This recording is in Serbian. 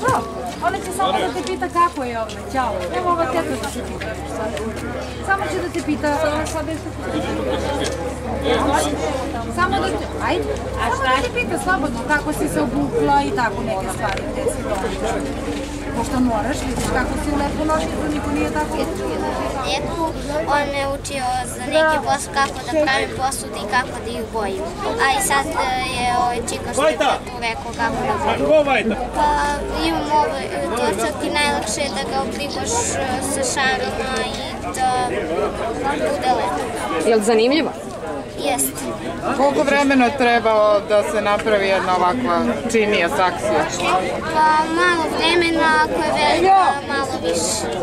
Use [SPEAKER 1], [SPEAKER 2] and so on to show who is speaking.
[SPEAKER 1] Dobro, ona će samo da te pita kako je ovdje, ćao. Evo ova teta da se pita. Samo će da te pita, Samo da te, ajde, samo da te pita slobodno kako si se obukla i tako neke stvari gde si došla. Pošto moraš, vidiš kako si lepo nošla, to niko nije tako.
[SPEAKER 2] On me učio za neki posao kako da pravim posude i kako da ih bojim. A i sad e, je ovaj čika što je tu rekao kako da bojim. Pa imam ovaj točak i najlakše je da ga obligaš e, sa šarama i da bude lepo.
[SPEAKER 3] Je li zanimljivo?
[SPEAKER 2] Jeste.
[SPEAKER 4] Koliko vremena treba da se napravi jedna ovakva činija saksija?
[SPEAKER 2] Pa malo vremena, ako je velika, malo više.